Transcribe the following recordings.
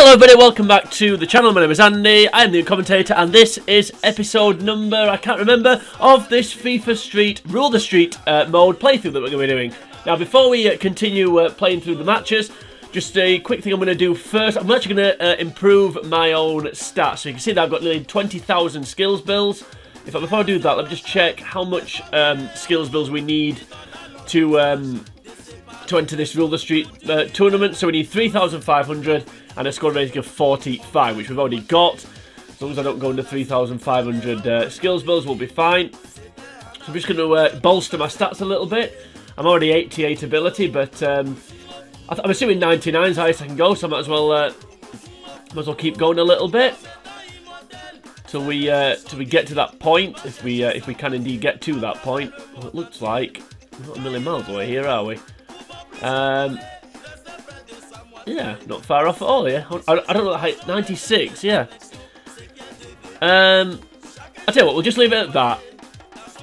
Hello everybody, welcome back to the channel. My name is Andy, I am the commentator, and this is episode number, I can't remember, of this FIFA Street, Rule the Street uh, mode playthrough that we're going to be doing. Now, before we uh, continue uh, playing through the matches, just a quick thing I'm going to do first. I'm actually going to uh, improve my own stats. So you can see that I've got nearly 20,000 skills bills. In fact, before I do that, let me just check how much um, skills bills we need to um, to enter this Rule the Street uh, tournament. So we need 3,500 and a score rating of 45, which we've already got. As long as I don't go under 3,500 uh, skills bills, we'll be fine. So I'm just going to uh, bolster my stats a little bit. I'm already 88 ability, but um, I am assuming 99 is highest I can go, so I might as well uh, might as well keep going a little bit till we uh, till we get to that point. If we uh, if we can indeed get to that point, well, it looks like we're not a million miles away here, are we? Um, yeah, not far off at all, yeah. I, I don't know height. 96, yeah. Um, I tell you what, we'll just leave it at that.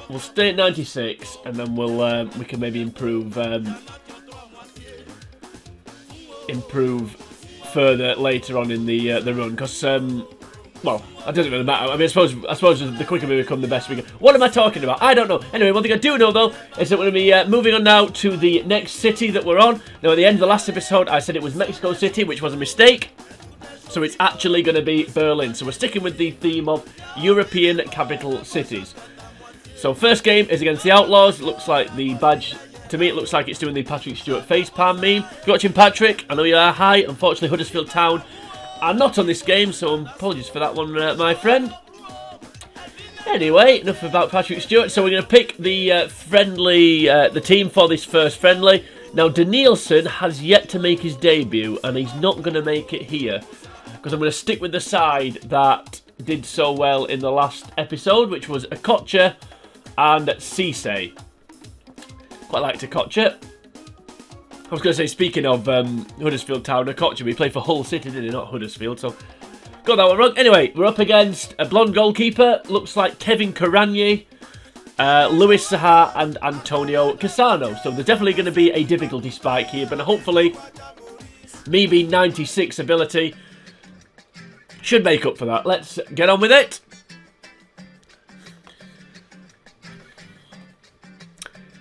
We'll stay at 96, and then we'll um, we can maybe improve um, improve further later on in the uh, the run because um, well, it doesn't really matter. I mean, I suppose I suppose the quicker we become, the best we get. What am I talking about? I don't know. Anyway, one thing I do know, though, is that we're going to be uh, moving on now to the next city that we're on. Now, at the end of the last episode, I said it was Mexico City, which was a mistake. So it's actually going to be Berlin. So we're sticking with the theme of European capital cities. So first game is against the Outlaws. Looks like the badge, to me, it looks like it's doing the Patrick Stewart facepalm meme. If you're watching Patrick, I know you are. Hi. Unfortunately, Huddersfield Town I'm not on this game, so apologies for that one, uh, my friend. Anyway, enough about Patrick Stewart. So we're going to pick the uh, friendly, uh, the team for this first friendly. Now, Denilson has yet to make his debut, and he's not going to make it here. Because I'm going to stick with the side that did so well in the last episode, which was Okocha and Cisse. Quite like Okocha. I was going to say, speaking of um, Huddersfield Town, Okocha, we played for Hull City, didn't he? Not Huddersfield, so got that one wrong. Anyway, we're up against a blonde goalkeeper. Looks like Kevin Kuranyi, uh, Louis Saha, and Antonio Cassano. So there's definitely going to be a difficulty spike here, but hopefully, me being 96 ability should make up for that. Let's get on with it.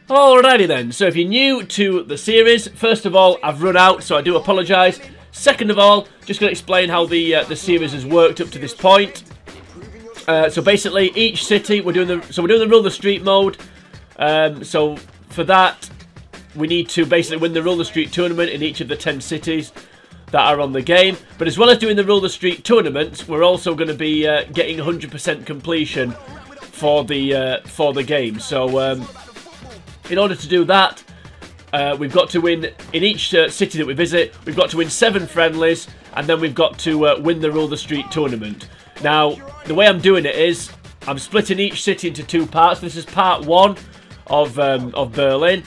Alrighty then, so if you're new to the series, first of all, I've run out, so I do apologise. Second of all, just going to explain how the uh, the series has worked up to this point. Uh, so basically, each city, we're doing the so we're doing the rule the street mode. Um, so for that, we need to basically win the rule the street tournament in each of the 10 cities that are on the game. But as well as doing the rule the street tournaments, we're also going to be uh, getting 100% completion for the uh, for the game. So um, in order to do that, uh, we've got to win in each uh, city that we visit. We've got to win seven friendlies, and then we've got to uh, win the Rule the Street tournament. Now, the way I'm doing it is I'm splitting each city into two parts. This is part one of um, of Berlin.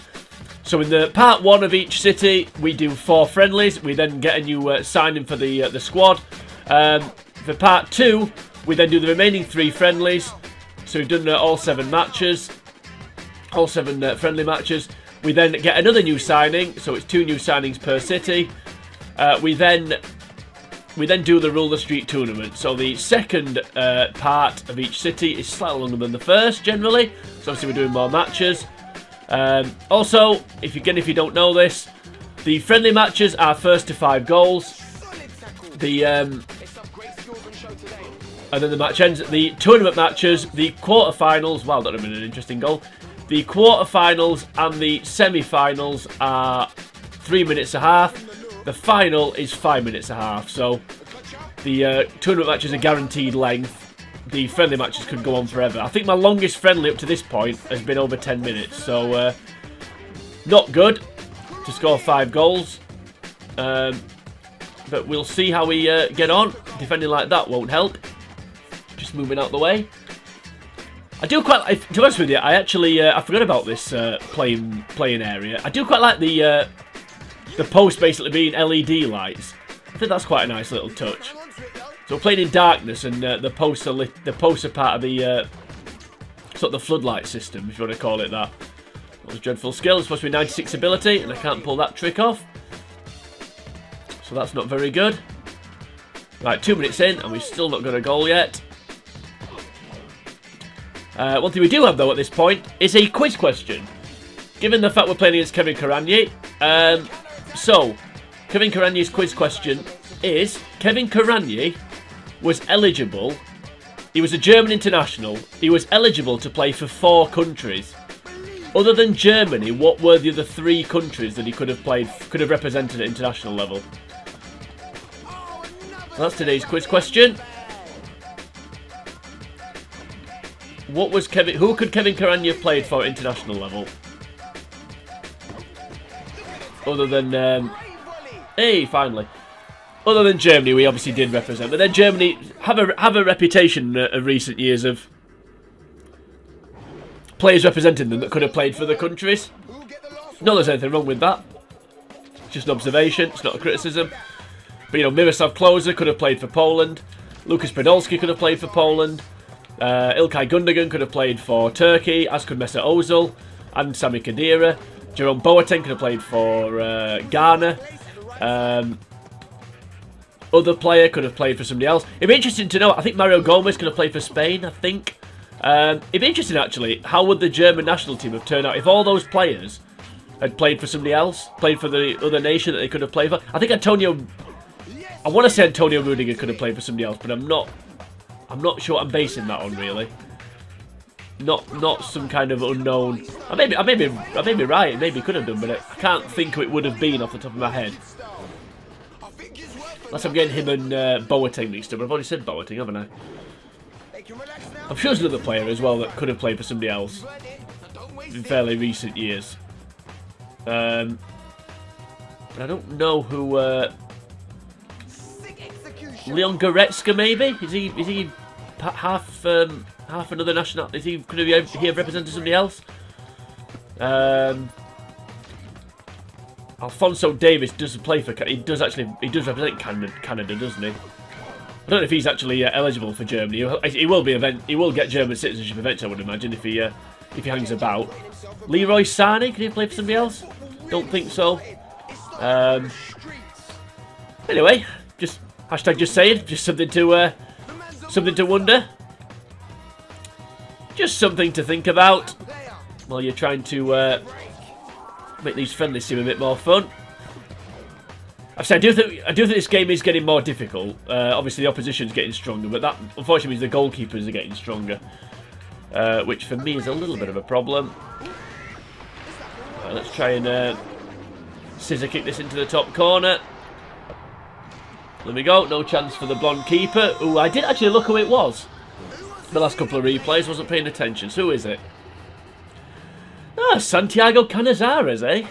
So in the part one of each city, we do four friendlies. We then get a new uh, signing for the uh, the squad. Um, for part two, we then do the remaining three friendlies. So we've done uh, all seven matches all seven uh, friendly matches. We then get another new signing, so it's two new signings per city. Uh, we then we then do the Rule the Street tournament. So the second uh, part of each city is slightly longer than the first, generally. So obviously we're doing more matches. Um, also, if you again if you don't know this, the friendly matches are first to five goals. The um, and then the match ends. The tournament matches, the quarterfinals. Wow, that would have been an interesting goal. The quarterfinals and the semi-finals are three minutes a half. The final is five minutes a half. So the uh, tournament matches are guaranteed length. The friendly matches could go on forever. I think my longest friendly up to this point has been over 10 minutes. So uh, not good to score five goals. Um, but we'll see how we uh, get on. Defending like that won't help. Just moving out the way. I do quite like, to be honest with you, I actually, uh, I forgot about this uh, playing playing area. I do quite like the uh, the post basically being LED lights. I think that's quite a nice little touch. So we're playing in darkness and uh, the posts are lit, the posts are part of the uh, sort of the floodlight system, if you want to call it that. That was dreadful skill. It's supposed to be 96 ability, and I can't pull that trick off. So that's not very good. Right, two minutes in, and we've still not got a goal yet. Uh, one thing we do have, though, at this point, is a quiz question. Given the fact we're playing against Kevin Kuranyi, um, so, Kevin Kuranyi's quiz question is, Kevin Kuranyi was eligible, he was a German international, he was eligible to play for four countries. Other than Germany, what were the other three countries that he could have played, could have represented at international level? That's today's quiz question. What was Kevin? Who could Kevin Kuranyi have played for at international level? Other than, um, hey, finally. Other than Germany, we obviously did represent, but then Germany have a have a reputation uh, of recent years of players representing them that could have played for the countries. Not there's anything wrong with that. It's just an observation. It's not a criticism. But, you know, Miroslav Klose could have played for Poland. Lukas Podolski could have played for Poland. Uh, Ilkay Gundogan could have played for Turkey, as could Mesut Ozil and Sami Khedira. Jerome Boateng could have played for uh, Ghana. Um, other player could have played for somebody else. It'd be interesting to know. I think Mario Gomez could have played for Spain, I think. Um, it'd be interesting, actually, how would the German national team have turned out if all those players had played for somebody else, played for the other nation that they could have played for. I think Antonio I want to say Antonio Rudiger could have played for somebody else, but I'm not. I'm not sure I'm basing that on really. Not not some kind of unknown. I may be I may be I may be right. Maybe could have done, but I can't think who it would have been off the top of my head. Unless I'm getting him and uh, Boateng mixed up. I've already said Boateng, haven't I? I'm sure there's another player as well that could have played for somebody else in fairly recent years. Um, but I don't know who. Uh, Leon Goretzka, maybe? Is he is he half um, half another national? Is he could he have represented somebody else? Um, Alphonso Davies does play for. He does actually. He does represent Canada, Canada doesn't he? I don't know if he's actually uh, eligible for Germany. He will be. Event. He will get German citizenship eventually. I would imagine if he uh, if he hangs about. Leroy Sané, can he play for somebody else? Don't think so. Um, anyway, just Hashtag just saying, just something to uh, something to wonder. Just something to think about while you're trying to uh, make these friendlies seem a bit more fun. I say I do think I do think this game is getting more difficult. Uh, obviously, the opposition's getting stronger, but that unfortunately means the goalkeepers are getting stronger, uh, which for me is a little bit of a problem. Uh, let's try and uh, scissor kick this into the top corner. There we go. No chance for the blonde keeper. Ooh, I did actually look who it was. The last couple of replays. Wasn't paying attention. So who is it? Ah, Santiago Canizares, eh?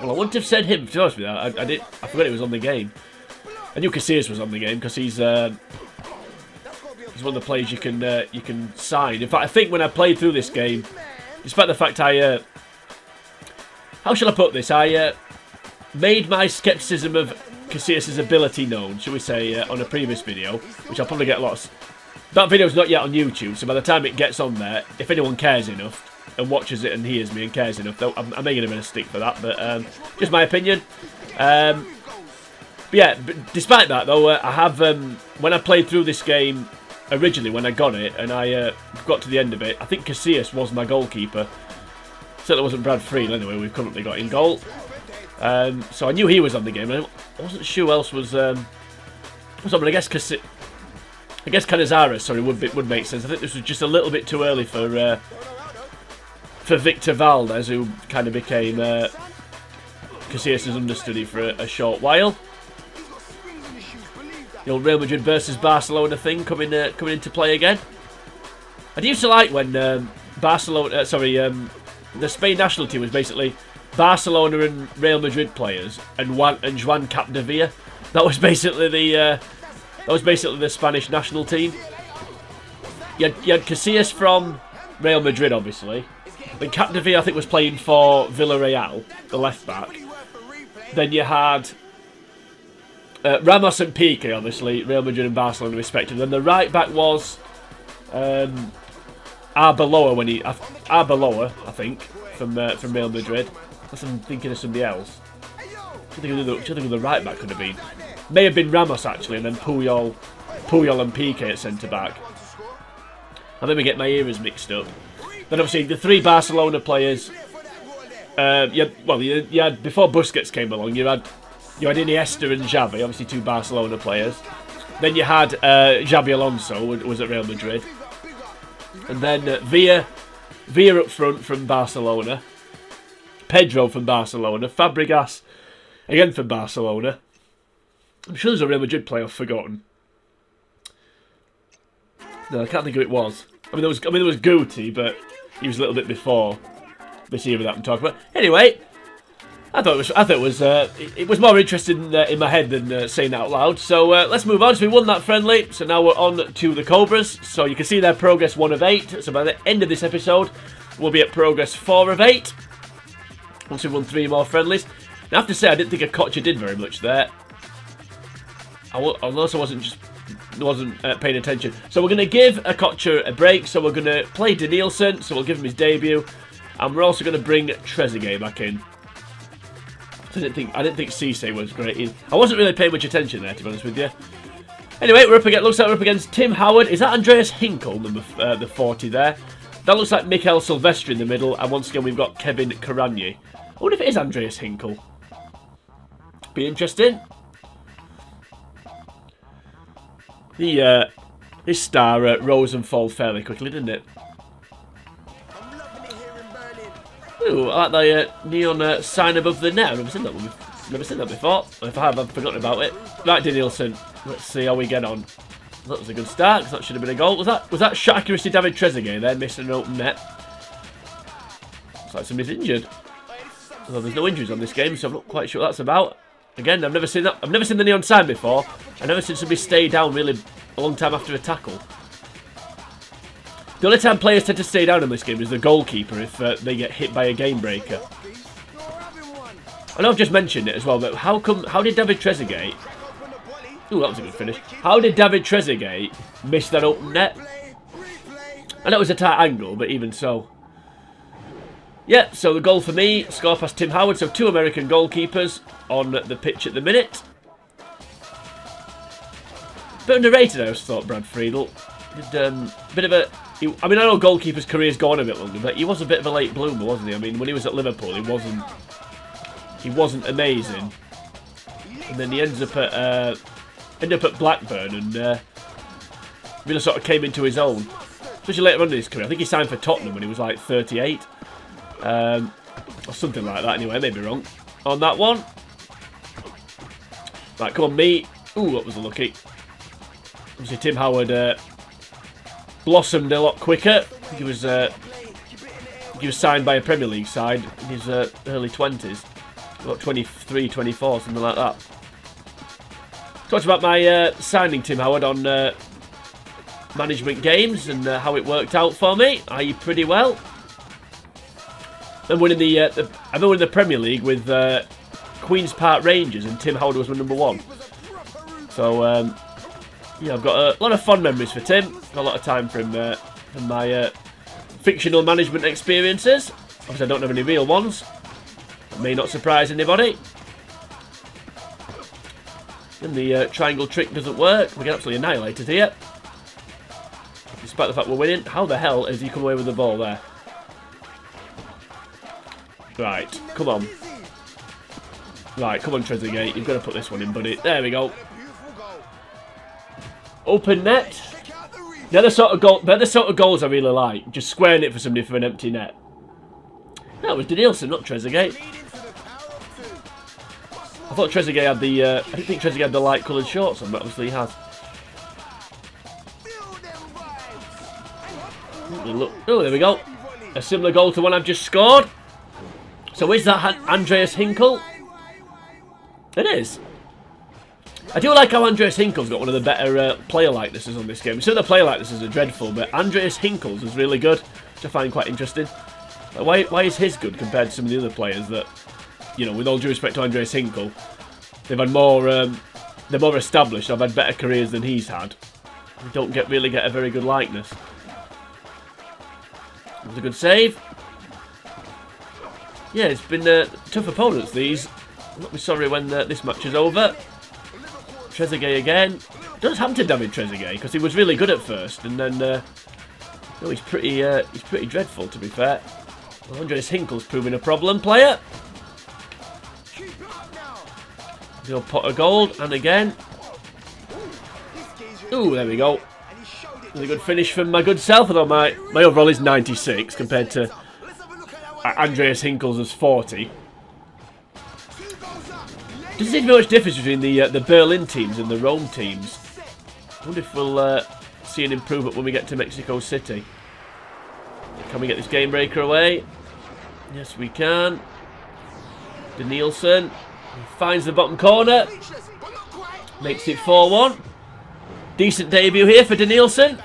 Well, I wouldn't have said him, to be honest with you. I, I, did, I forgot it was on the game. I knew Casillas was on the game because he's uh, he's one of the players you can uh, you can sign. In fact, I think when I played through this game, despite the fact I... Uh, how shall I put this? I uh, made my scepticism of Casillas' ability known, shall we say, uh, on a previous video, which I'll probably get lots. That video's not yet on YouTube, so by the time it gets on there, if anyone cares enough and watches it and hears me and cares enough, though I'm, I'm making a bit of stick for that, but um, just my opinion. Um, but yeah, but despite that though, uh, I have um, when I played through this game originally when I got it and I uh, got to the end of it, I think Casillas was my goalkeeper. Certainly wasn't Brad Friedel anyway. We've currently got in goal. Um, so I knew he was on the game. I wasn't sure who else was um, was on, but I guess Cas I guess Canizares, sorry, would be, would make sense. I think this was just a little bit too early for uh, for Victor Valdés, who kind of became uh, Casillas' understudy for a, a, short while. The old Real Madrid versus Barcelona thing coming uh, coming into play again. I used to like when um, Barcelona, uh, sorry, um, the Spain national team was basically Barcelona and Real Madrid players and Juan and Joan Capdevila. That was basically the uh, that was basically the Spanish national team. You had, you had Casillas from Real Madrid, obviously. Then Capdevila, I think, was playing for Villarreal, the left back. Then you had uh, Ramos and Piqué, obviously, Real Madrid and Barcelona, respectively. Then the right back was um, Arbeloa when he Arbeloa, I think, from uh, from Real Madrid. I'm thinking of somebody else. I think who the, the right back could have been. May have been Ramos actually, and then Puyol, Puyol and Piqué at centre back. I think we get my ears mixed up. Then obviously the three Barcelona players. Uh, you had, well, you, you had before Busquets came along. You had you had Iniesta and Xavi, obviously two Barcelona players. Then you had uh, Xabi Alonso, was at Real Madrid. And then uh, Villa, Villa up front from Barcelona. Pedro from Barcelona. Fabregas, again from Barcelona. I'm sure there's a Real Madrid player I've forgotten. No, I can't think who it was. I mean, there was I mean there was Guti, but he was a little bit before this era that I'm talking about. Anyway, I thought it was I thought it was uh, it, it, was more interesting uh, in my head than uh, saying out loud. So uh, let's move on. So we won that friendly. So now we're on to the Cobras. So you can see their progress one of eight. So by the end of this episode, we'll be at progress four of eight. Once we've won three more friendlies. I have to say, I didn't think Okocha did very much there. I also wasn't just wasn't uh, paying attention. So we're going to give Okocha a break. So we're going to play Denilson. So we'll give him his debut. And we're also going to bring Trezeguet back in. I didn't think I didn't think Cisse was great. I wasn't really paying much attention there, to be honest with you. Anyway, we're up against. Looks like we're up against Tim Howard. Is that Andreas Hinkel, number uh, the 40 there? That looks like Mikael Silvestre in the middle, and once again we've got Kevin Kuranyi. I wonder if it is Andreas Hinkel. Be interesting. The uh, his star uh, rose and fall fairly quickly, didn't it? Ooh, I like the uh, neon uh, sign above the net. I've never seen that one. Never seen that before. If I have, I've forgotten about it. Right, Denilson. Let's see how we get on. That was a good start, because that should have been a goal. Was that was that shot accuracy David Trezeguet there, missing an open net? Looks like somebody's injured. Although there's no injuries on this game, so I'm not quite sure what that's about. Again, I've never seen that. I've never seen the neon sign before. I've never seen somebody stay down really a long time after a tackle. The only time players tend to stay down in this game is the goalkeeper if uh, they get hit by a game breaker. I know I've just mentioned it as well, but how come? How did David Trezeguet? Ooh, that was a good finish. How did David Trezeguet miss that open net? And that was a tight angle, but even so. Yeah, so the goal for me, score past Tim Howard. So two American goalkeepers on the pitch at the minute. Bit underrated, I thought, Brad Friedel. Did um, bit of a he, I mean, I know goalkeeper's career's gone a bit longer, but he was a bit of a late bloomer, wasn't he? I mean, when he was at Liverpool, he wasn't he wasn't amazing, and then he ends up at uh, ended up at Blackburn and uh, sort of came into his own, especially later on in his career. I think he signed for Tottenham when he was like 38, um, or something like that. Anyway, I may be wrong on that one. Right, come on, me. Ooh, that was a lucky. Obviously, Tim Howard. Uh, blossomed a lot quicker. he was uh, he was signed by a Premier League side in his uh, early 20s. About 23, 24, something like that. Talked about my uh, signing, Tim Howard, on uh, management games and uh, how it worked out for me. Are you pretty well? I'm winning the, uh, the I've been winning the Premier League with uh, Queens Park Rangers, and Tim Howard was my number one. So um, yeah, I've got a lot of fond memories for Tim. Got a lot of time from, uh, from my uh, fictional management experiences. Obviously, I don't have any real ones. May not surprise anybody. And the uh, triangle trick doesn't work. We get absolutely annihilated here. Despite the fact we're winning. How the hell has he come away with the ball there? Right, come on. Right, come on Trezeguet. You've got to put this one in, buddy. There we go. Open net. They're the sort of goal. They're the sort of goals I really like. Just squaring it for somebody for an empty net. That was Denilson, not Trezeguet. I thought Trezeguet had the. Uh, I didn't think Trezeguet had the light coloured shorts on, but obviously he has. Oh, there we go. A similar goal to one I've just scored. So is that Andreas Hinkel? It is. I do like how Andreas Hinkel's got one of the better uh, player likenesses on this game. Some of the player likenesses are dreadful, but Andreas Hinkel's is really good, which I find quite interesting. Like, why, why is his good compared to some of the other players that, you know, with all due respect to Andreas Hinkel, they've had more, um, they're more established, I've had better careers than he's had. We don't get really get a very good likeness. That was a good save. Yeah, it's been uh, tough opponents, these. I'll be sorry when uh, this match is over. Trezeguet again. Does happen to David Trezeguet because he was really good at first, and then uh, oh, he's pretty uh, he's pretty dreadful to be fair. Andreas Hinkel's proving a problem player. He'll pot of gold, and again. Ooh, there we go. A good finish from my good self, although my, my overall is 96 compared to Andreas Hinkel's 40. Doesn't seem to be much difference between the uh, the Berlin teams and the Rome teams. I wonder if we'll uh, see an improvement when we get to Mexico City. Can we get this game breaker away? Yes, we can. Denilson finds the bottom corner. Makes it 4-1. Decent debut here for Denilson.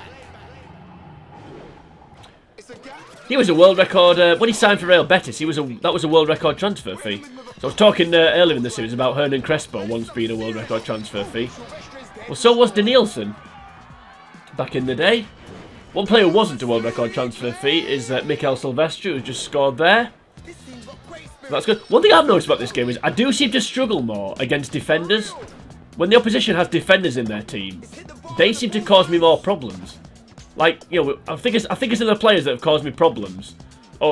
He was a world record uh, when he signed for Real Betis. He was a that was a world record transfer fee. So I was talking uh, earlier in the series about Hernan Crespo once being a world record transfer fee. Well, so was Denilson back in the day. One player wasn't a world record transfer fee is uh, Mikael Silvestre, who just scored there. That's good. One thing I've noticed about this game is I do seem to struggle more against defenders. When the opposition has defenders in their team, they seem to cause me more problems. Like, you know, I think it's, I think it's the players that have caused me problems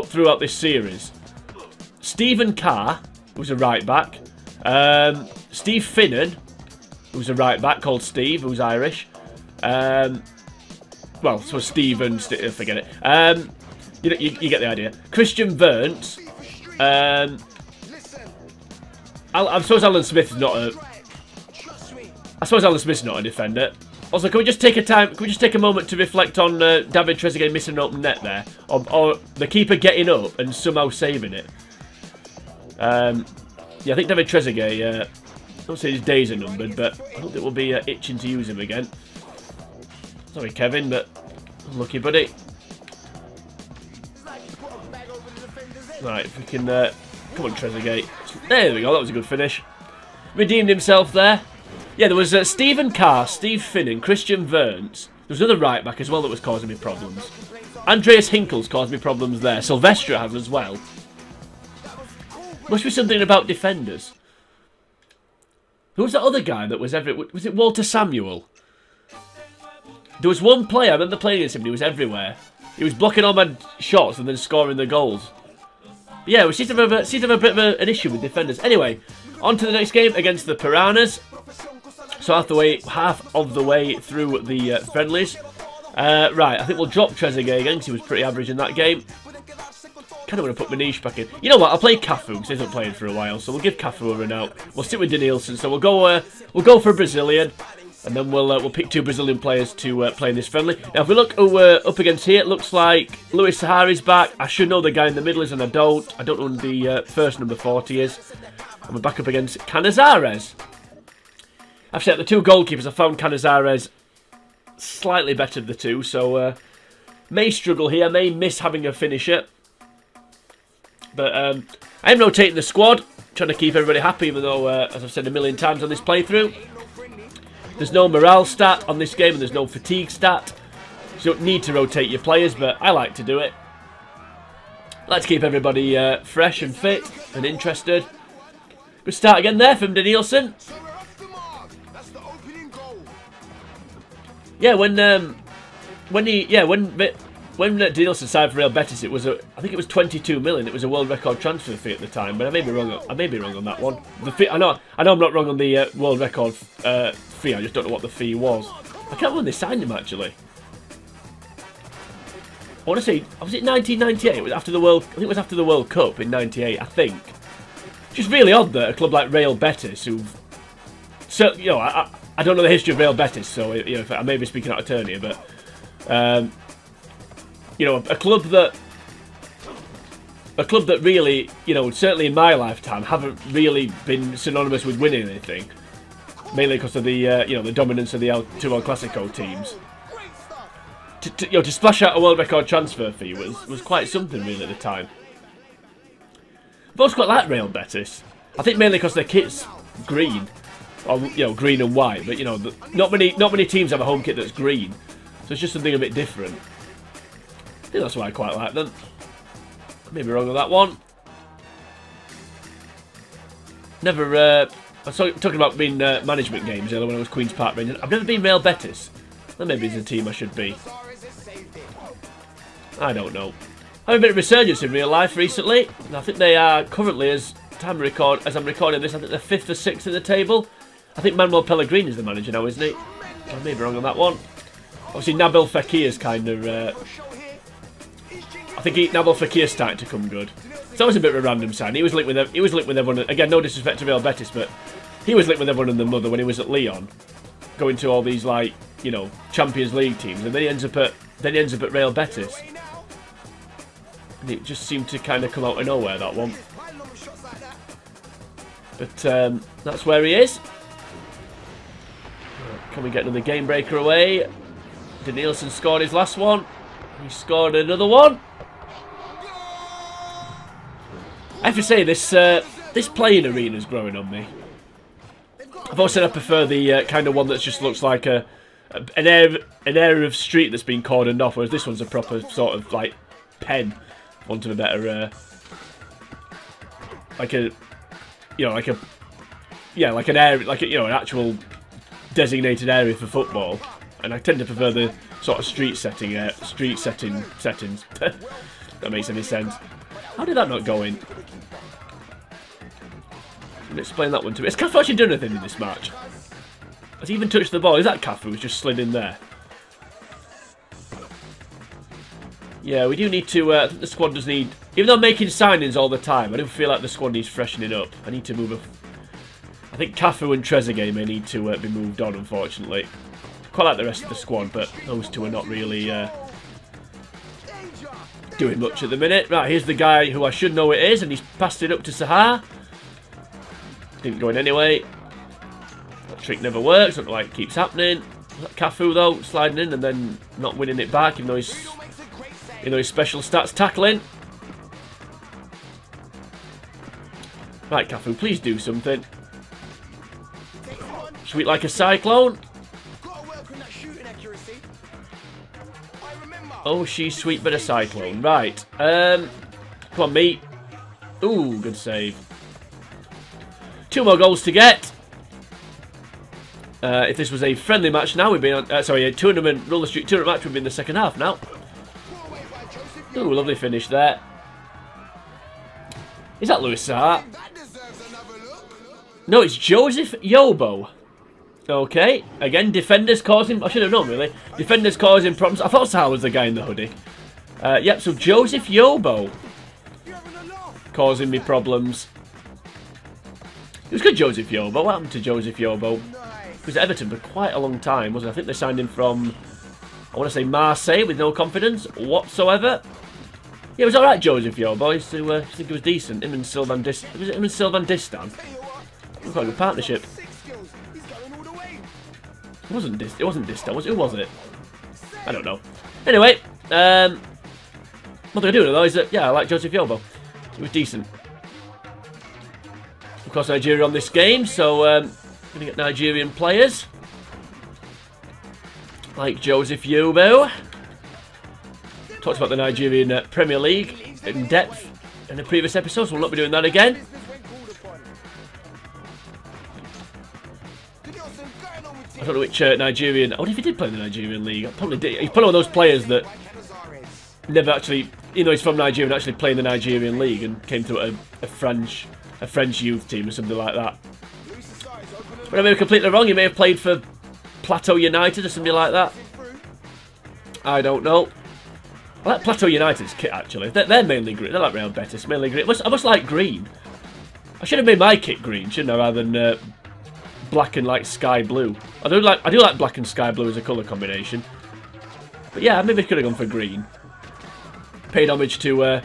throughout this series. Stephen Carr, who's a right back. Um, Steve Finnan, who's a right back called Steve, who's Irish. Um, well, so Steve and St uh, forget it. Um, you, you, you, get the idea. Christian Wörns. Um, I, suppose Alan Smith is not a. I suppose Alan Smith's not a defender. Also, can we just take a time? Can we just take a moment to reflect on uh, David Trezeguet missing an open net there, or, or, the keeper getting up and somehow saving it? Um, yeah, I think David Trezeguet. Uh, I don't say his days are numbered, but I don't think we'll be uh, itching to use him again. Sorry, Kevin, but lucky buddy. Right, if we can... Uh, come on, Trezeguet. There we go, that was a good finish. Redeemed himself there. Yeah, there was uh, Stephen Carr, Steve Finnan, Christian Wörns. There was another right back as well that was causing me problems. Andreas Hinkel's caused me problems there. Silvestre has as well. Must be something about defenders. Who was that other guy that was every... Was it Walter Samuel? There was one player, I remember playing against him, he was everywhere. He was blocking all my shots and then scoring the goals. But yeah, we seem to have, a, seem to have a bit of a, an issue with defenders. Anyway, on to the next game against the Piranhas. So half the way, half of the way through the uh, friendlies. Uh, right, I think we'll drop Trezeguet again because he was pretty average in that game. Kind of want to put Manish back in. You know what? I'll play Cafu because he's not playing for a while, so we'll give Cafu a run out. We'll sit with Denilson, so we'll go. Uh, we'll go for a Brazilian, and then we'll uh, we'll pick two Brazilian players to uh, play in this friendly. Now, if we look uh, up against here, it looks like Luis Sahari's back. I should know the guy in the middle is, and I don't. I don't know who the uh, first number 40 is. And we're back up against Canizares. Actually, the two goalkeepers, I found Canizares slightly better of the two, so uh, may struggle here, may miss having a finisher. But um, I'm rotating the squad, trying to keep everybody happy, even though, uh, as I've said a million times on this playthrough, there's no morale stat on this game and there's no fatigue stat. So you don't need to rotate your players, but I like to do it. Let's keep everybody uh, fresh and fit and interested. Good start again there from Denilson. Yeah, when um, when he yeah when when Denilson signed for Real Betis, it was a I think it was 22 million. It was a world record transfer fee at the time, but I may be wrong. I may be wrong on that one. The fee, I know I know I'm not wrong on the uh, world record uh, fee. I just don't know what the fee was. I can't remember when they signed him actually. I want to say was it 1998? It was after the world. I think it was after the World Cup in '98. I think. Just really odd that a club like Real Betis, who've so you know I, I don't know the history of Real Betis, so you know I may be speaking out of turn here, but. Um, you know, a club that a club that really, you know, certainly in my lifetime, haven't really been synonymous with winning anything, mainly because of the, uh, you know, the dominance of the El, two El Clasico teams. To, to, you know, to splash out a world record transfer fee was was quite something really at the time. I've also quite like Real Betis. I think mainly because their kit's green, or you know, green and white. But you know, the, not many not many teams have a home kit that's green, so it's just something a bit different think that's why I quite like them. Maybe wrong on that one. Never, uh, I was talking about being uh, management games earlier when I was Queen's Park Rangers. I've never been Real Betis. That maybe is a team I should be. I don't know. Having a bit of resurgence in real life recently. I think they are currently, as time record, as I'm recording this, I think they're fifth or sixth in the table. I think Manuel Pellegrini is the manager now, isn't he? I may be wrong on that one. Obviously, Nabil Fekir's kind of. Uh, I think he, Nabil Fekir's starting to come good. It's always a bit of a random sign. He was linked with he was linked with everyone. Again, no disrespect to Real Betis, but he was linked with everyone and the mother when he was at Lyon, going to all these like you know Champions League teams, and then he ends up at then he ends up at Real Betis. And it just seemed to kind of come out of nowhere, that one. But um, that's where he is. Can we get another game breaker away? Denilson scored his last one. He scored another one. I have to say, this uh, this playing arena is growing on me. I've always said I prefer the uh, kind of one that just looks like a, a an area an area of street that's been cordoned off, whereas this one's a proper sort of like pen want of a better, uh, like a, you know, like a, yeah, like an area, like a, you know, an actual designated area for football. And I tend to prefer the sort of street setting, uh, street setting settings. that makes any sense. How did that not go in? Explain that one to me. Has Cafu actually done anything in this match? Has he even touched the ball? Is that Cafu who's just slid in there? Yeah, we do need to, uh, the squad does need, even though I'm making signings all the time, I don't feel like the squad needs freshening up. I need to move, a, I think Cafu and Trezeguet may need to uh, be moved on, unfortunately. Quite like the rest of the squad, but those two are not really uh, doing much at the minute. Right, here's the guy who I should know it is, and he's passed it up to Saha. Didn't go in anyway. That trick never works, don't know why it keeps happening. Cafu, though, sliding in and then not winning it back, even though he's you know his special stats tackling. Right, Cafu, please do something. Sweet like a cyclone. Oh, she's sweet but a cyclone. Right. Um, come on, me. Ooh, good save. Two more goals to get. Uh, if this was a friendly match now, we'd be on... Uh, sorry, a tournament, Rule the Street tournament match would be in the second half now. Ooh, lovely finish there. Is that Louis Saha? No, it's Joseph Yobo. Okay, again, defenders causing... I should have known, really. Defenders causing problems. I thought Saha was the guy in the hoodie. Uh, yep, so Joseph Yobo. Causing me problems. It was good, Joseph Yobo. What happened to Joseph Yobo? He was at Everton for quite a long time, wasn't it? I think they signed him from... I want to say Marseille with no confidence whatsoever. Yeah, it was alright, Joseph, your boys. To, uh, I think it was decent. Him and Sylvain Dis was it him and Sylvain was quite a good partnership. It wasn't Dis. It wasn't Distin. Was who was it? I don't know. Anyway, um, what they're doing though is that yeah, I like Joseph Yobo. He was decent. Of course, Nigeria on this game, so um, gonna get Nigerian players like Joseph Yobo. Talked about the Nigerian uh, Premier League in depth in the previous episodes. We'll not be doing that again. I don't know which uh, Nigerian... I wonder if he did play in the Nigerian League. I probably did. He's probably one of those players that never actually... You know, he's from Nigeria and actually played in the Nigerian League and came to a, a French a French youth team or something like that. But I may be completely wrong. He may have played for Plateau United or something like that. I don't know. I like Plateau United's kit, actually. They're, they're mainly green. They're like Real Betis, mainly green. I must, I must like green. I should have made my kit green, shouldn't I, rather than uh, black and like sky blue. I do like I do like black and sky blue as a colour combination. But yeah, maybe could have gone for green. Paid homage to uh,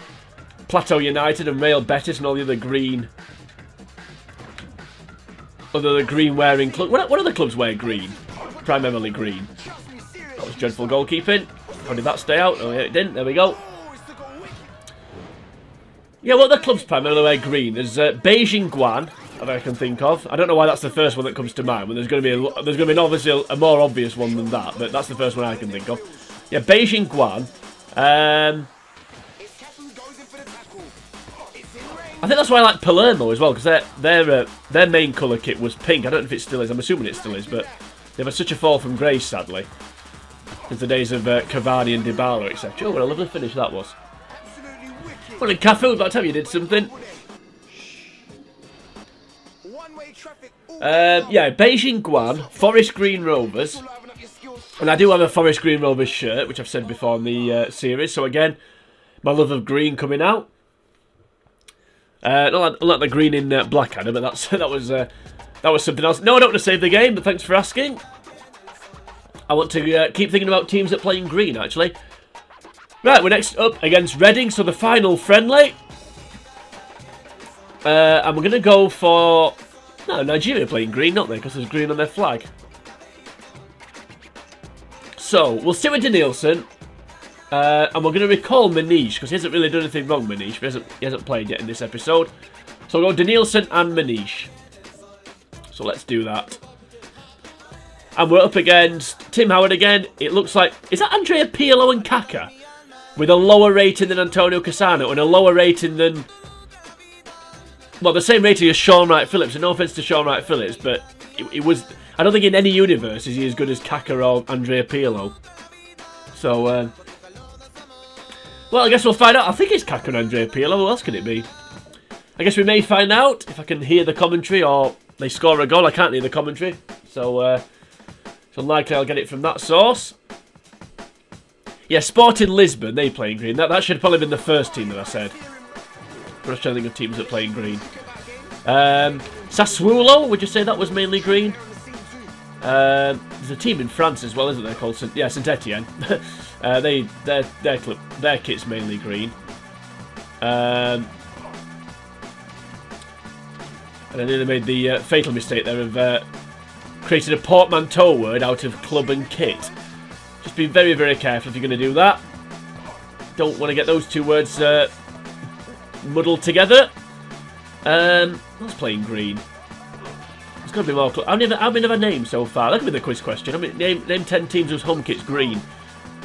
Plateau United and Real Betis and all the other green... Other the green wearing clubs. What, what other clubs wear green? Primarily green. That was dreadful goalkeeping. How did that stay out? Oh, yeah, it didn't. There we go. Yeah, what well, the clubs primarily wear green. There's uh, Beijing Guoan, that I can think of. I don't know why that's the first one that comes to mind. But there's going to be a, there's going to be obviously a more obvious one than that, but that's the first one I can think of. Yeah, Beijing Guoan. Um, I think that's why I like Palermo as well, because their their uh, their main colour kit was pink. I don't know if it still is. I'm assuming it still is, but they've had such a fall from grace, sadly. Since the days of uh, Cavani and Dybala, etc. Oh, what a lovely finish that was. Well, in Cafu, about time you did something. Uh, yeah, Beijing Guoan, Forest Green Rovers. And I do have a Forest Green Rovers shirt, which I've said before in the uh, series. So again, my love of green coming out. Uh, not, like, not the green in uh, Blackadder, but that's that was uh, that was something else. No, I don't want to save the game, but thanks for asking. I want to uh, keep thinking about teams that play in green, actually. Right, we're next up against Reading, so the final friendly. Uh, and we're going to go for... No, Nigeria playing green, not they? Because there's green on their flag. So, we'll stick with Denilson. Uh, and we're going to recall Manish, because he hasn't really done anything wrong, Manish. He hasn't, he hasn't played yet in this episode. So we'll go Denilson and Manish. So let's do that. And we're up against Tim Howard again. It looks like... Is that Andrea Pirlo and Kaka? With a lower rating than Antonio Cassano and a lower rating than... Well, the same rating as Shaun Wright-Phillips. And no offence to Shaun Wright-Phillips, but it, it was... I don't think in any universe is he as good as Kaka or Andrea Pirlo. So, uh, well, I guess we'll find out. I think it's Kaka and Andrea Pirlo. Who else can it be? I guess we may find out if I can hear the commentary or they score a goal. I can't hear the commentary. So, uh, it's unlikely I'll get it from that source. Yeah, Sporting Lisbon, they play in green. That, that should have probably been the first team that I said. To think of teams that play in green. Um, Sassuolo, would you say that was mainly green? Um, there's a team in France as well, isn't there, called Saint, yeah, Saint Etienne. uh, they their their club their kit's mainly green. Um, and I nearly made the uh, fatal mistake there of uh, creating a portmanteau word out of club and kit. Just be very, very careful if you're going to do that. Don't want to get those two words uh, muddled together. Um, what's playing green? It's got to be more. How many, how many have I named so far? That could be the quiz question. I mean, name name ten teams whose home kit's green.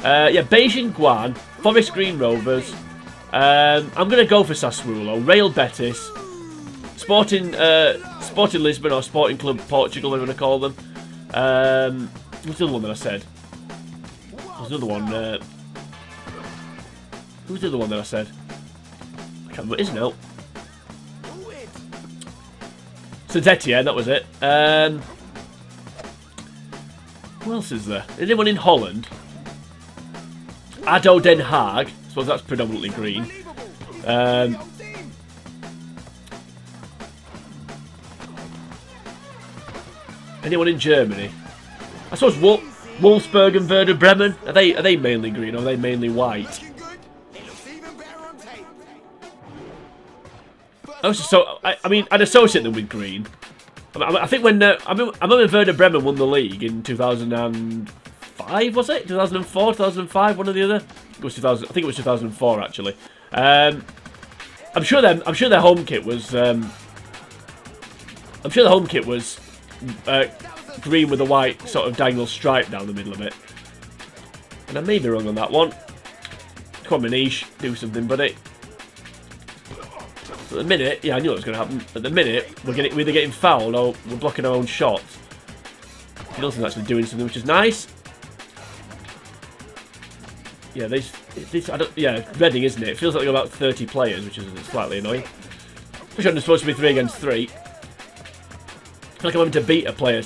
Uh, yeah, Beijing Guoan, Forest Green Rovers. Um, I'm going to go for Sassuolo, Real Betis, Sporting uh, Sporting Lisbon or Sporting Club Portugal, you want to call them. Um, what's the other one that I said? There's another one. Uh, who's the other one that I said? Can't remember. Isn't it? Saint Etienne, that was it. Um, who else is there? Anyone in Holland? ADO Den Haag. I suppose that's predominantly green. Um, anyone in Germany? I suppose Wol Wolfsburg and Werder Bremen. Are they are they mainly green or are they mainly white? Oh, so I, I mean, I'd associate them with green. I, I think when uh, I, mean, I remember Werder Bremen won the league in 2005, was it? 2004, 2005, one or the other. It was 2000. I think it was 2004 actually. Um, I'm sure their I'm sure their home kit was. Um, I'm sure the home kit was uh, green with a white sort of diagonal stripe down the middle of it. And I may be wrong on that one. Come on, Manish, do something, buddy. So at the minute, yeah, I knew it was going to happen. At the minute, we're getting we're either getting fouled or we're blocking our own shots. Nelson's actually doing something, which is nice. Yeah, this, I don't, yeah, Reading, isn't it? It feels like they've got about 30 players, which is slightly annoying. Wish I'm supposed to be three against three. I feel like I'm having to beat a player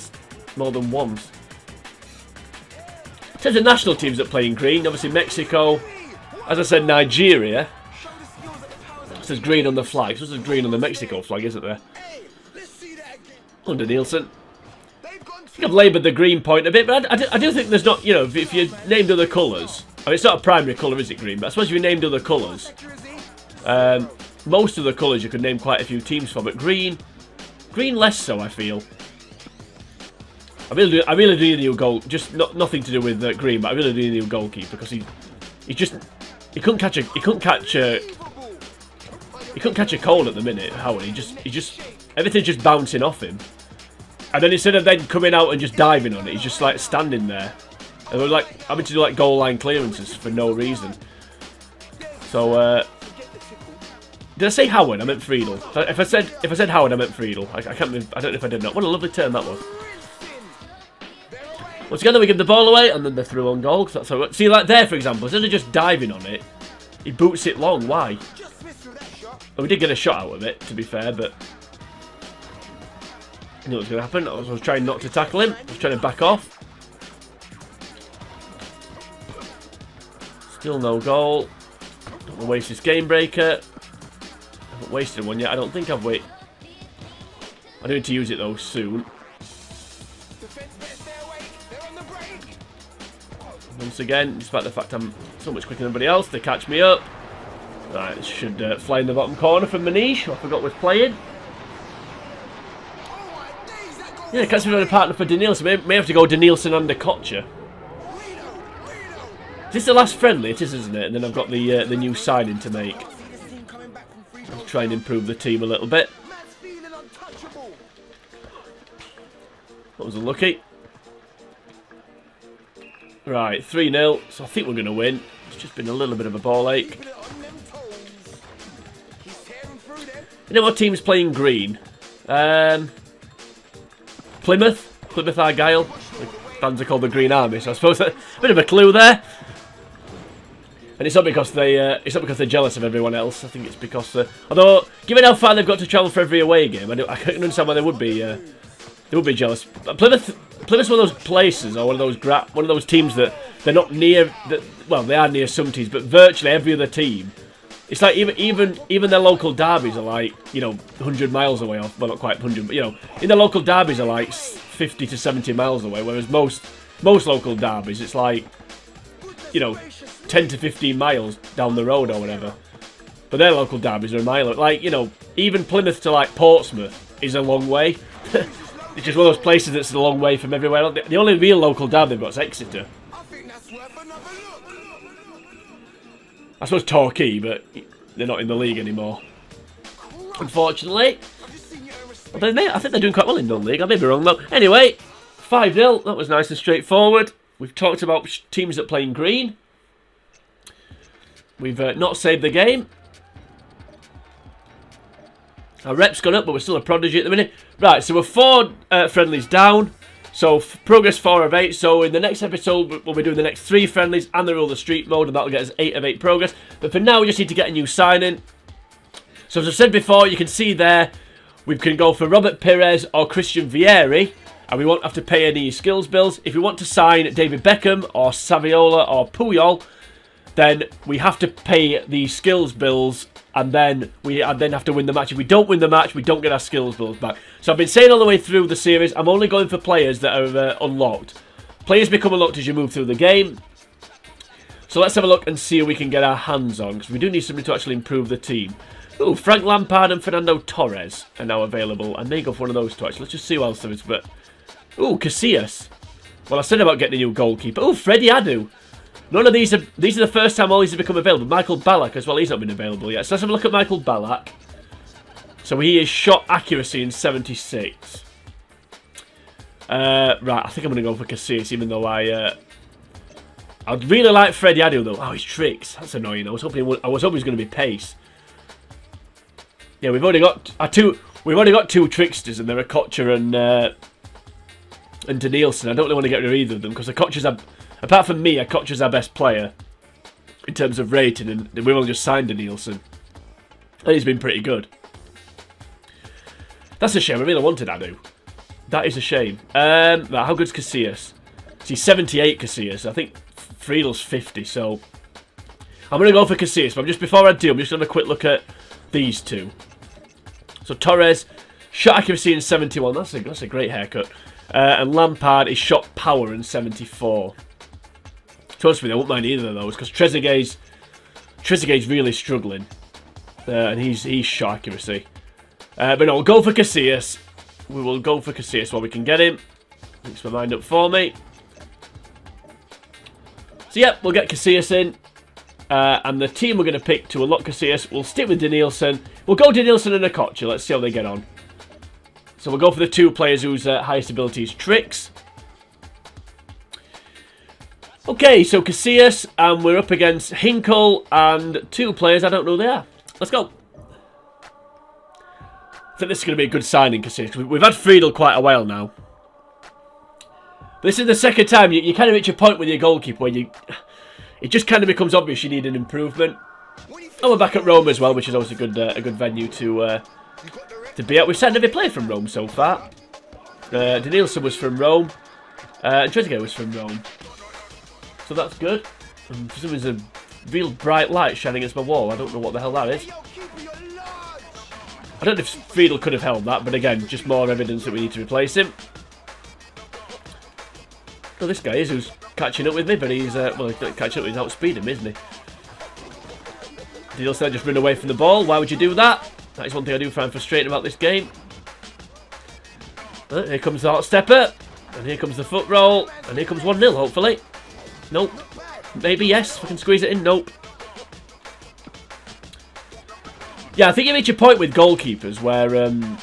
more than once. In terms of national teams that play in green, obviously Mexico, as I said, Nigeria, there's green on the flag. So there's green on the Mexico flag, isn't there? Under Nielsen. I I've laboured the green point a bit, but I, I, do, I, do, think there's not, you know, if, if you named other colours, I mean, it's not a primary colour, is it, green? But I suppose if you named other colours, um, most of the colours you could name quite a few teams for, but green, green less so, I feel. I really do, I really do need a new goal, just not, nothing to do with uh, green, but I really do need a new goalkeeper because he, he just, he couldn't catch a, he couldn't catch a, he couldn't catch a cold at the minute, Howard. He just, he just, everything's just bouncing off him. And then instead of then coming out and just diving on it, he's just like standing there. And we're like having to do like goal line clearances for no reason. So, uh, Did I say Howard? I meant Friedel. If I said if I said Howard, I meant Friedel. I, I can't. Remember, I don't know if I did not. What a lovely turn that was. Once again, we give the ball away, and then they're through on goal. How. See, like there, for example, instead of just diving on it, he boots it long. Why? We did get a shot out of it, to be fair, but I knew what was going to happen. I was, I was trying not to tackle him. I was trying to back off. Still no goal. Don't want to waste this game breaker I haven't wasted one yet. I don't think I've wait. I need to use it though soon. Once again, despite the fact I'm so much quicker than everybody else, they catch me up. Right, should uh, fly in the bottom corner from Manish, I forgot was playing. Yeah, catch me on a partner for Denilson. May, may have to go Denilson and Okocha. Is this the last friendly? It is, isn't it? And then I've got the uh, the new signing to make try and improve the team a little bit. That was unlucky. Right, 3-0. So I think we're going to win. It's just been a little bit of a ball ache. You know what team's playing green? Um, Plymouth. Plymouth Argyle. The fans are called the Green Army, so I suppose a bit of a clue there. And it's not because they uh, it's not because they're jealous of everyone else. I think it's because uh, although given how far they've got to travel for every away game, I, do, I can understand why they would be uh, they would be jealous. Plymouth Plymouth's one of those places or one of those gra one of those teams that they're not near. That well, they are near some teams, but virtually every other team. It's like even even even their local derbies are like you know 100 miles away. Off, well, not quite 100, but you know, in their local derbies are like 50 to 70 miles away. Whereas most most local derbies, it's like you know 10 to 15 miles down the road or whatever. But their local derbies are a mile. Like, you know, even Plymouth to, like, Portsmouth is a long way. it's just one of those places that's a long way from everywhere. The only real local derby they've got is Exeter. I suppose Torquay, but they're not in the league anymore. Unfortunately. May, I think they're doing quite well in non-league. I may be wrong, though. Anyway, 5-0. That was nice and straightforward. We've talked about teams that play in green. We've uh, not saved the game. Our rep's gone up, but we're still a prodigy at the minute. Right, so we're four uh, friendlies down. So progress four of eight. So in the next episode, we'll be doing the next three friendlies and the rule the street mode, and that'll get us eight of eight progress. But for now, we just need to get a new signing. So as I've said before, you can see there, we can go for Robert Pires or Christian Vieri, and we won't have to pay any skills bills. If we want to sign David Beckham or Saviola or Puyol, then we have to pay the skills bills and then we and then have to win the match. If we don't win the match, we don't get our skills bills back. So I've been saying all the way through the series, I'm only going for players that are uh, unlocked. Players become unlocked as you move through the game. So let's have a look and see who we can get our hands on, because we do need somebody to actually improve the team. Ooh, Frank Lampard and Fernando Torres are now available. I may go for one of those actually. Let's just see who else there is. But Ooh, Casillas. Well, I said about getting a new goalkeeper. Ooh, Freddie Adu. None of these are these are the first time all these have become available. Michael Ballack as well, he's not been available yet. So let's have a look at Michael Ballack. So he is shot accuracy in 76. Uh, right, I think I'm going to go for Casillas, even though I... Uh, I'd really like Freddie Adu, though. Oh, his tricks. That's annoying. I was hoping, I was hoping he was going to be pace. Yeah, we've already got uh, two... We've already got two tricksters, and they're Okocha and... Uh, and Denilson. I don't really want to get rid of either of them, because the Kochers are... Apart from me, Kocher's our best player in terms of rating, and we've only just signed Denilson. And he's been pretty good. That's a shame. I really wanted Adu. That is a shame. Um, how good's Casillas? See, 78 Casillas. I think Friedel's 50, so... I'm going to go for Casillas, but just before I do, I'm just going to have a quick look at these two. So Torres, shot accuracy in 71. That's a, that's a great haircut. Uh, and Lampard is shot power in 74. To me, you, I won't mind either of those because Trezeguet's Trezeguet's really struggling, uh, and he's he's shot accuracy. Uh, but no, we'll go for Casillas. We will go for Casillas while we can get him. Makes my mind up for me. So yeah, we'll get Casillas in. Uh, and the team we're going to pick to unlock Casillas, we'll stick with Denilson. We'll go Denilson and Okocha. Let's see how they get on. So we'll go for the two players whose uh, highest ability is tricks. Okay, so Casillas, and we're up against Hinkel and two players, I don't know they are. Let's go. think this is going to be a good signing, because we've had Friedel quite a while now. This is the second time you, you kind of reach a point with your goalkeeper where you... It just kind of becomes obvious you need an improvement. And we're back at Rome as well, which is always a good uh, a good venue to uh, to be at. We've sent every player from Rome so far. Uh, Denilson was from Rome. Uh, Trezeguet was from Rome. So that's good. And for some reason, a real bright light shining against my wall. I don't know what the hell that is. I don't know if Friedel could have held that, but again, just more evidence that we need to replace him. Well, this guy is who's catching up with me, but he's, uh, well, he's catching up with outspeed him, isn't he? Did also just run away from the ball? Why would you do that? That is one thing I do find frustrating about this game. Uh, here comes the hot stepper. And here comes the foot roll. And here comes 1-0, hopefully. Nope. Maybe yes, we can squeeze it in. Nope. Yeah, I think you reach a point with goalkeepers where... Um,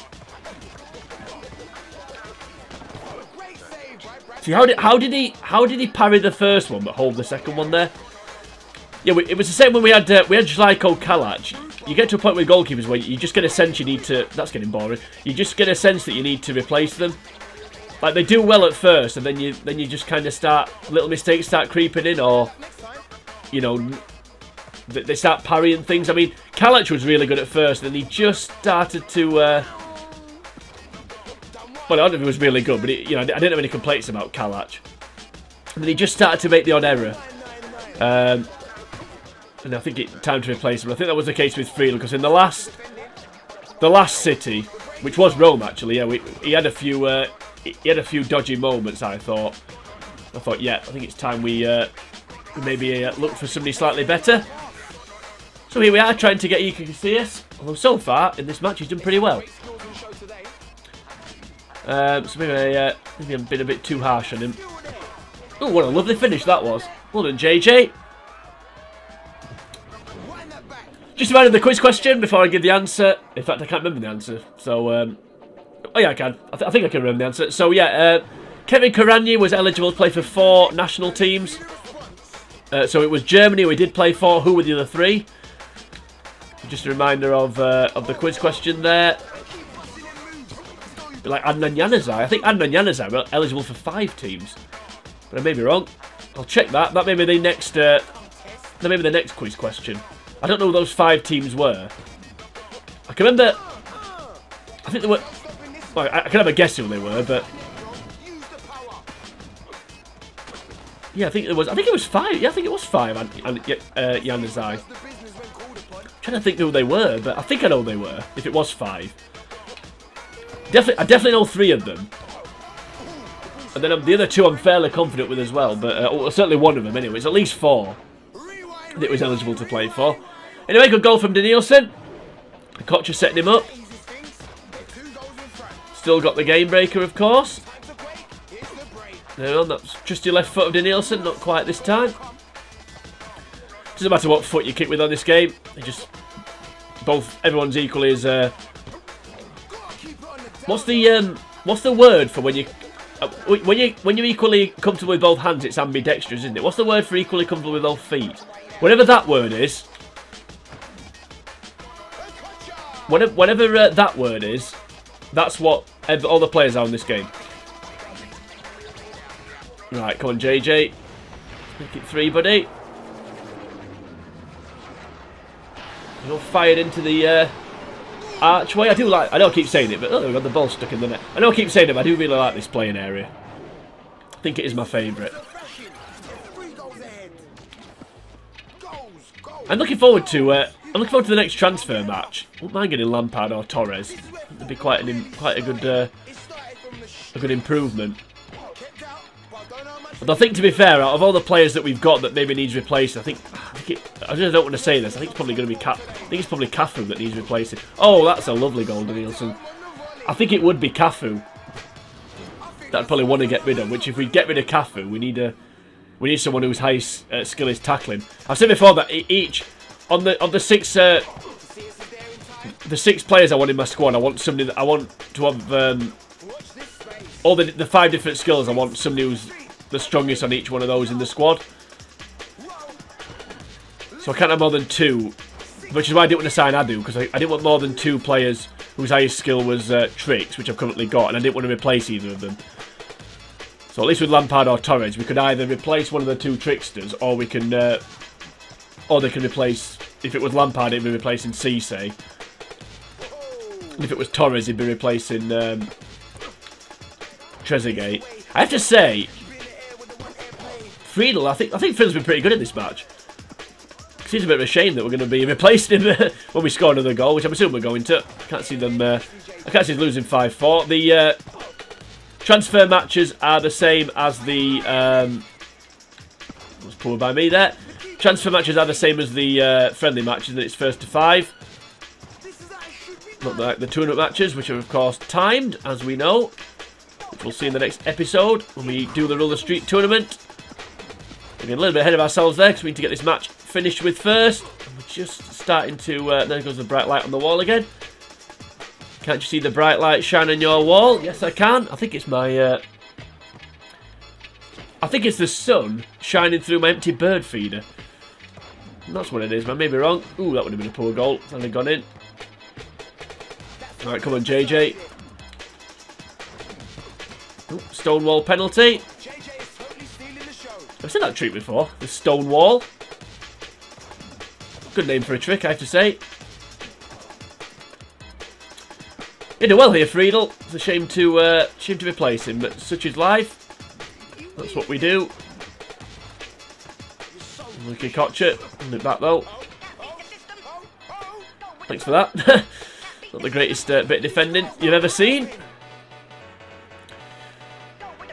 see, how did, how did he how did he parry the first one but hold the second one there? Yeah, it was the same when we had uh, we had Željko Kalac. You get to a point with goalkeepers where you just get a sense you need to... That's getting boring. You just get a sense that you need to replace them. Like, they do well at first, and then you then you just kind of start... Little mistakes start creeping in, or... You know... They start parrying things. I mean, Kalac was really good at first, and then he just started to... Uh, well, I don't know if he was really good, but, you know, I didn't have any complaints about Kalac. And then he just started to make the odd error. Um, and I think it time to replace him. I think that was the case with Friedel because in the last, the last city, which was Rome actually, yeah, we, he had a few, uh, he had a few dodgy moments. I thought, I thought, yeah, I think it's time we, uh, maybe uh, look for somebody slightly better. So here we are trying to get Iker Casillas. Although so far in this match he's done pretty well. Um, so maybe, uh, maybe I've been a bit too harsh on him. Oh, what a lovely finish that was. Well done, JJ. Just about the quiz question before I give the answer. In fact, I can't remember the answer. So, um, oh yeah, I can. I, th I, think I can remember the answer. So yeah, uh, Kevin Kuranyi was eligible to play for four national teams. Uh, so it was Germany we did play for. Who were the other three? Just a reminder of uh, of the quiz question there. Like Adnan Januzaj. I think Adnan Januzaj were eligible for five teams. But I may be wrong. I'll check that. That may be the next. Uh, that may be the next quiz question. I don't know who those five teams were. I can remember... I think they were... Well, I, can have a guess who they were, but... Yeah, I think it was. I think it was five. Yeah, I think it was five. And, and uh, Januzaj. trying to think who they were, but I think I know they were. If it was five, definitely, I definitely know three of them. And then um, the other two, I'm fairly confident with as well. But uh, well, certainly one of them, anyway. It's at least four that was eligible to play for. Anyway, good goal from Denilson. Koch setting him up. Still got the game breaker, of course. No, that's just your left foot of Denilson, not quite this time. Doesn't matter what foot you kick with on this game. They just both everyone's equally as uh, What's the um what's the word for when you uh, when you when you're equally comfortable with both hands, it's ambidextrous, isn't it? What's the word for equally comfortable with both feet? Whatever that word is. Whatever, whatever uh, that word is, that's what all the players are in this game. Right, come on, JJ. Make it three, buddy. You're fired into the uh, archway. I do like. I know I keep saying it, but oh, we got the ball stuck in the net. I know I keep saying it, but I do really like this playing area. I think it is my favourite. I'm looking forward to. Uh, I'm looking forward to the next transfer match. Wouldn't mind getting Lampard or Torres. It'd be quite an quite a good uh, a good improvement. But I think, to be fair, out of all the players that we've got that maybe needs replacing, I think, I, think it, I just don't want to say this. I think it's probably going to be Cap. I think it's probably Cafu that needs replacing. Oh, that's a lovely goal, Denilson. I think it would be Cafu. That I'd probably want to get rid of. Which, if we get rid of Cafu, we need a we need someone whose high uh, skill is tackling. I've said before that each on the on the six uh, the six players I want in my squad, I want somebody that I want to have um, all the the five different skills. I want somebody who's the strongest on each one of those in the squad. So I can't have more than two, which is why I didn't want to sign Adu because I, I didn't want more than two players whose highest skill was uh, Tricks, which I've currently got, and I didn't want to replace either of them. So at least with Lampard or Torres, we could either replace one of the two Tricksters, or we can, uh, or they could replace, if it was Lampard, it'd be replacing Cisse. And if it was Torres, he'd be replacing um, Trezeguet. I have to say, Friedel, I think I think Friedel has been pretty good in this match. Seems a bit of a shame that we're going to be replacing him when we score another goal, which I'm assuming we're going to. I can't see them. Uh, I can't see us losing 5-4. The uh, transfer matches are the same as the. Um, was pulled by me there. Transfer matches are the same as the uh, friendly matches, and it's first to five. Not like the tournament matches, which are of course timed, as we know. Which we'll see in the next episode when we do the Rule the Street tournament. We're getting a little bit ahead of ourselves there because we need to get this match finished with first. We're just starting to... Uh, there goes the bright light on the wall again. Can't you see the bright light shine on your wall? Yes, I can. I think it's my... Uh, I think it's the sun shining through my empty bird feeder. That's what it is, man. Maybe wrong. Ooh, that would have been a poor goal. It's only gone in. Alright, come on, JJ. Ooh, Stonewall penalty. I've seen that trick before. The Stonewall. Good name for a trick, I have to say. You did well here, Friedel. It's a shame to uh, shame to replace him, but such is life. That's what we do. Lucky Kocher. Look back though. Thanks for that. Not the greatest uh, bit of defending you've ever seen.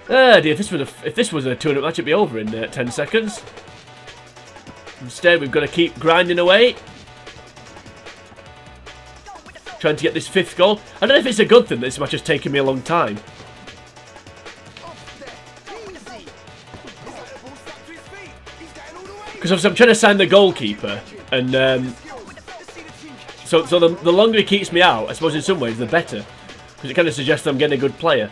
Ah, dear, if this was a, if this was a tournament match, it'd be over in uh, 10 seconds. Instead, we've got to keep grinding away. Trying to get this fifth goal. I don't know if it's a good thing that this match has taken me a long time. Because I'm trying to sign the goalkeeper, and um, so so the, the longer he keeps me out, I suppose in some ways the better, because it kind of suggests I'm getting a good player.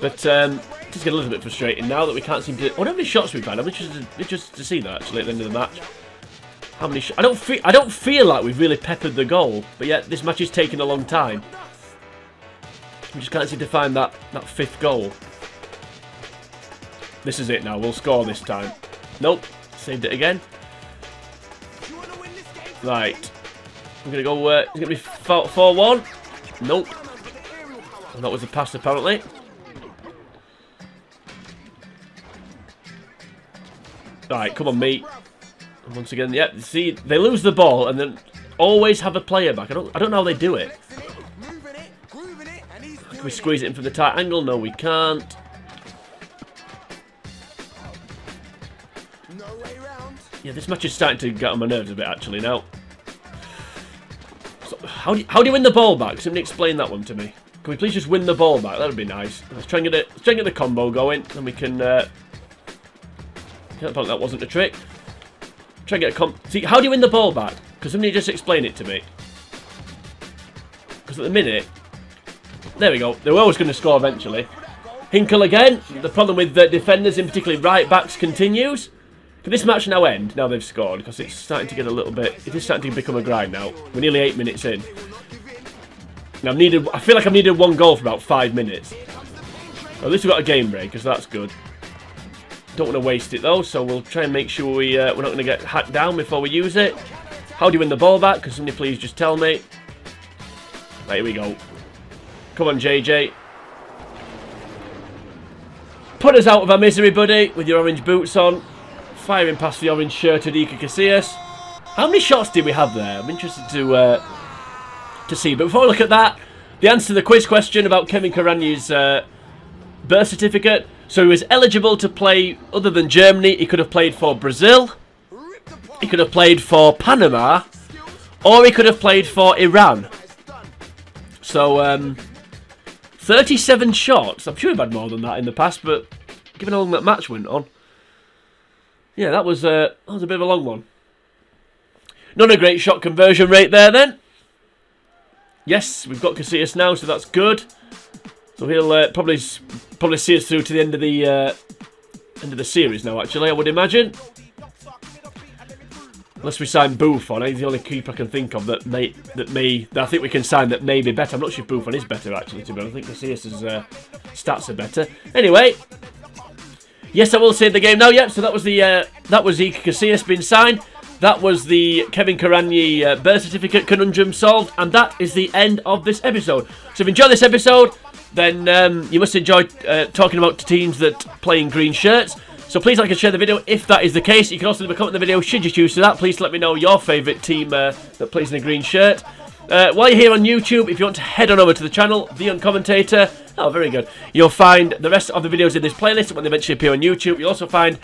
But um, just get a little bit frustrating now that we can't seem to. How many shots we've had? I'm interested, interested to see that actually at the end of the match. How many? I don't feel. I don't feel like we've really peppered the goal, but yet this match is taking a long time. We just can't seem to find that that fifth goal. This is it now. We'll score this time. Nope. Saved it again. Right. I'm gonna go. Uh, it's gonna be four-one. Nope. And that was a pass apparently. Right, come on, mate. Once again, yeah, see, they lose the ball and then always have a player back. I don't, I don't know how they do it. Can we squeeze it in from the tight angle? No, we can't. Yeah, this match is starting to get on my nerves a bit, actually, now. So, how, do you, how do you win the ball back? Somebody explain that one to me. Can we please just win the ball back? That would be nice. Let's try and get, it, let's try and get the combo going, and we can... Uh, that wasn't a trick. Try and get a comp... See, how do you win the ball back? Because somebody just explain it to me. Because at the minute... There we go. They were always going to score eventually. Hinkel again. The problem with the defenders, in particularly right backs, continues. Can this match now end? Now they've scored, because it's starting to get a little bit... It is starting to become a grind now. We're nearly eight minutes in. Now I've needed... I feel like I've needed one goal for about five minutes. At least we've got a game break, because that's good. Don't want to waste it though, so we'll try and make sure we, uh, we're not going to get hacked down before we use it. How do you win the ball back? Can somebody please just tell me? Right, here we go. Come on, JJ. Put us out of our misery, buddy, with your orange boots on firing past the orange shirted Iker Casillas. How many shots did we have there? I'm interested to uh, to see. But before I look at that, the answer to the quiz question about Kevin Kuranyi's uh, birth certificate. So he was eligible to play other than Germany. He could have played for Brazil. He could have played for Panama. Or he could have played for Iran. So, um, 37 shots. I'm sure we've had more than that in the past, but given how long that match went on. Yeah, that was, uh, that was a bit of a long one. Not a great shot conversion rate there then. Yes, we've got Casillas now, so that's good. So he'll uh, probably probably see us through to the end of the uh, end of the series now. Actually, I would imagine. Unless we sign Buffon, he's the only keeper I can think of that may that may that I think we can sign that may be better. I'm not sure Buffon is better actually, to be honest. I think Casillas' uh, stats are better. Anyway, yes, I will say the game now. Yep, so that was the uh, that was the Casillas being signed. That was the Kevin Kuranyi uh, birth certificate conundrum solved, and that is the end of this episode. So if you enjoyed this episode, then um, you must enjoy uh, talking about teams that play in green shirts. So please like and share the video if that is the case. You can also leave a comment in the video should you choose to that. Please let me know your favourite team uh, that plays in a green shirt. Uh, while you're here on YouTube, if you want to head on over to the channel, The Uncommentator, oh, very good, you'll find the rest of the videos in this playlist when they eventually appear on YouTube. You'll also find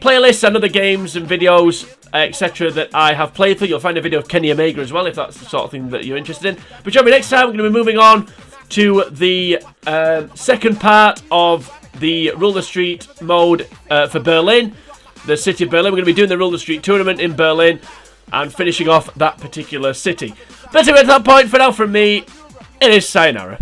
playlists and other games and videos, etc. that I have played through. You'll find a video of Kenny Omega as well, if that's the sort of thing that you're interested in. But join me next time. We're going to be moving on to the uh, second part of the Rule the Street mode uh, for Berlin, the city of Berlin. We're going to be doing the Rule the Street tournament in Berlin and finishing off that particular city. But at that point, for now from me, it is Sayonara.